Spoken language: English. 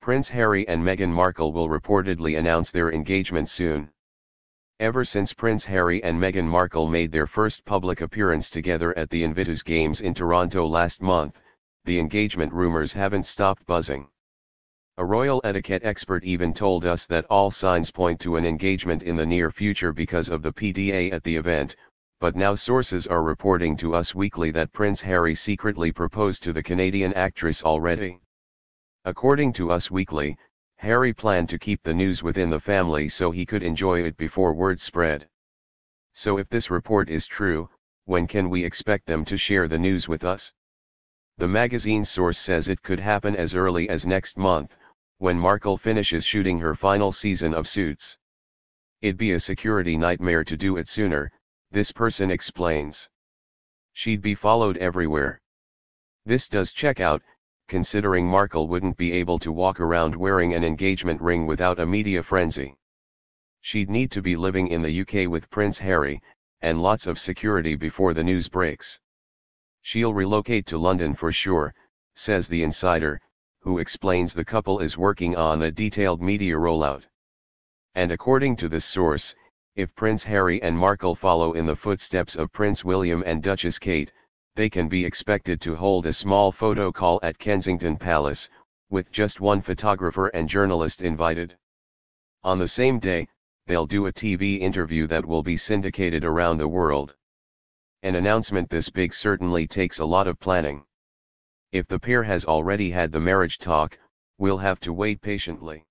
Prince Harry and Meghan Markle will reportedly announce their engagement soon. Ever since Prince Harry and Meghan Markle made their first public appearance together at the Invictus Games in Toronto last month, the engagement rumors haven't stopped buzzing. A royal etiquette expert even told us that all signs point to an engagement in the near future because of the PDA at the event, but now sources are reporting to Us Weekly that Prince Harry secretly proposed to the Canadian actress already. According to Us Weekly, Harry planned to keep the news within the family so he could enjoy it before word spread. So if this report is true, when can we expect them to share the news with us? The magazine source says it could happen as early as next month, when Markle finishes shooting her final season of Suits. It'd be a security nightmare to do it sooner, this person explains. She'd be followed everywhere. This does check out, considering Markle wouldn't be able to walk around wearing an engagement ring without a media frenzy. She'd need to be living in the UK with Prince Harry, and lots of security before the news breaks. She'll relocate to London for sure, says the insider, who explains the couple is working on a detailed media rollout. And according to this source, if Prince Harry and Markle follow in the footsteps of Prince William and Duchess Kate, they can be expected to hold a small photo call at Kensington Palace, with just one photographer and journalist invited. On the same day, they'll do a TV interview that will be syndicated around the world. An announcement this big certainly takes a lot of planning. If the pair has already had the marriage talk, we'll have to wait patiently.